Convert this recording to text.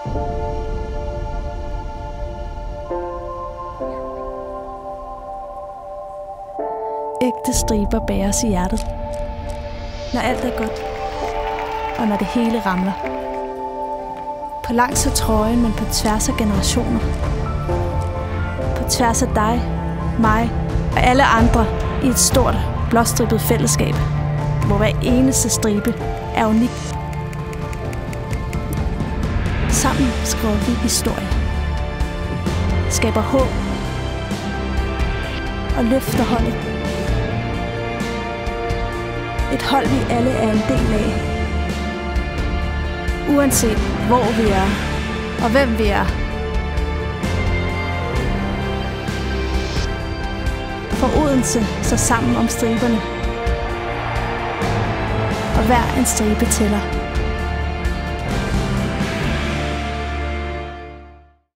Ægte striber bæres i hjertet. Når alt er godt, og når det hele ramler. På langs af trøjen, men på tværs af generationer. På tværs af dig, mig og alle andre i et stort, blåstribet fællesskab, hvor hver eneste stribe er unik Sammen skriver vi historie. Skaber håb og løfter holdet. Et hold, vi alle er en del af. Uanset hvor vi er og hvem vi er. For Odense så sammen om striberne. Og hver en stribe tæller.